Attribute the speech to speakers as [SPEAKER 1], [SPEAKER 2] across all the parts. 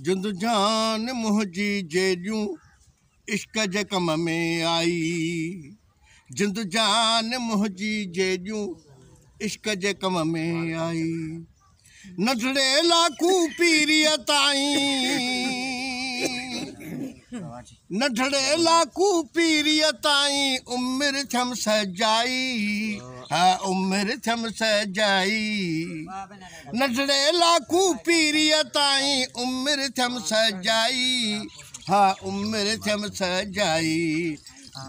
[SPEAKER 1] जिंद जान मुंहिंजी जेॾियूं इश्क जे कम में आई जिंद जान मुंहिंजी जेॾियूं इश्क जे कम में आई नज़ड़े लाखू पीरीअ ताईं नंढड़े लाकू पीरिय ताईं उमिरि थियमि सजाई हा उमिरि थियमि सजाई नंढिड़े लाकू पीरिय ताईं उमिरि थियमि सजाई हा उमिरि थियमि सजाई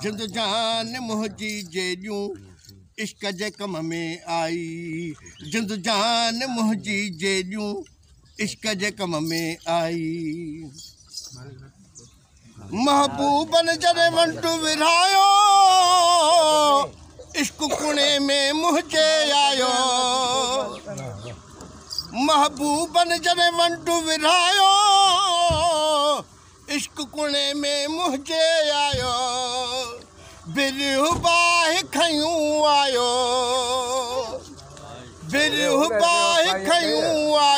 [SPEAKER 1] जिद जान मुंहिंजी जेॾियूं इश्क जे कम में आई जिद जान मुंहिंजी जेॾियूं इश्क जे कम में आई महबूबन जॾहिं वंटू विरायो इश्क कुणे में मुंहिंजे आयो महबूबन जॾहिं वंटू विरायो इश्क कुणे में मुंहिंजे आयो बिलियूं पाए आयो आयो खयूं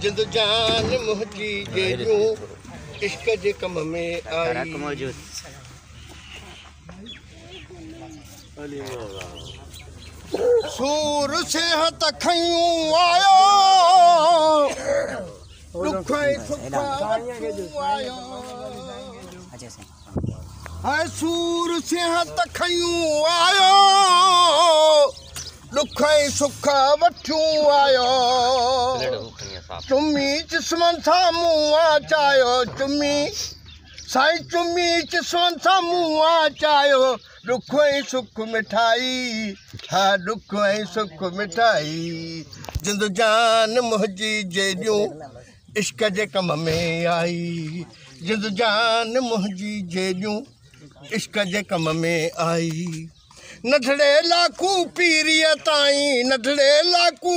[SPEAKER 1] जिंद जान मुहजी जे हाँ, जो इश्क जे कम में आई मौजूद सूर से हत खयूं आयो दुख आयो हाय सूर से हत खयूं आयो दुख सुख वठूं आयो चुमी चिस्मण सां मुआ चाहियो चुमी साईं चुमी चिस्मण सां मुंहुं चाहियो ॾुखई सुख मिठाई हा ॾुख ऐं सुख मिठाई जिद जान मुंहिंजी जेॾियूं इश्क जे कम में आई जिद जान मुंहिंजी जेॾियूं इश्क जे कम में आई नथड़े लाकू पीरीअ ताईं नथड़े लाकू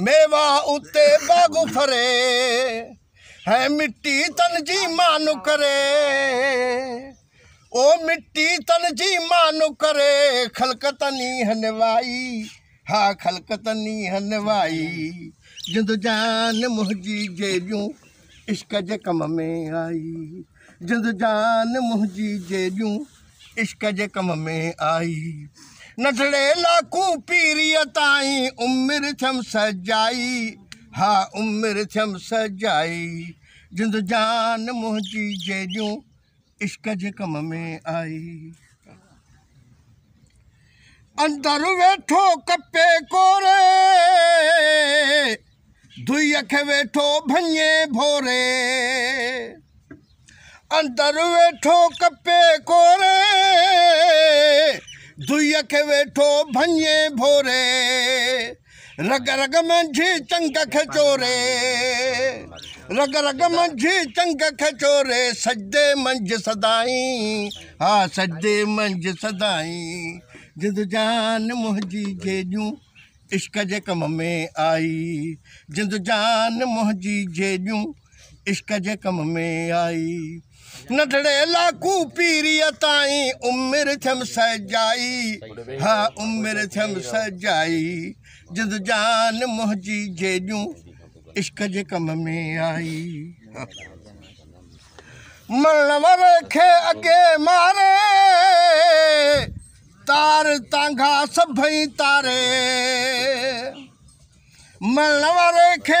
[SPEAKER 1] मेवा ਉੱਤੇ ਬਾਗੂ फरे है मिट्टी तन ਜੀ ਮਾਨੂ करे ओ मिट्टी तन ਜੀ ਮਾਨੂ करे ਖਲਕਤ ਨੀ हा खलकत नी हनवाई जिंद जान मुझी जेबियूं इश्क जे कम में आई जिंद जान मुंहिंजी जेबियूं इश्क जे कम में आई नसड़े ताईं उमिरि थियमि सजाई हा उमिरि थियमि सजाई जान मुंहिंजी जेॾियूं इश्क जे कम में आई अंदरु वेठो भञे भोरे अंदरु कोरे वेठो भञे भोरे रग रग मंझ चंग खोरे रग रग मंझ चंग खोरे सॼे मंझ सदाई हा सॼे मंझ सदाई जिद जान मुंहिंजी जेॾियूं इश्क जे कम में आई जिद जान मुंहिंजी जेॾूं इश्क जे कम में आई नंढड़े लाकू ताई ताईं थियमि सजाई हा उमिरि थियमि सजाई इश्क जे मलण वारे खे अॻे मारे तार तांगा सभई तारे मलण वारे खे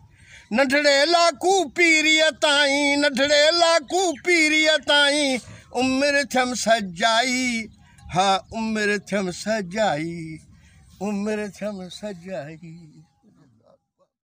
[SPEAKER 1] नढड़े लाकू पीरीअ ताई नढड़े लाकू पीरीअ ताई उम्र थम सजाई हा उम्र थम सजाई उम्र थम सजाई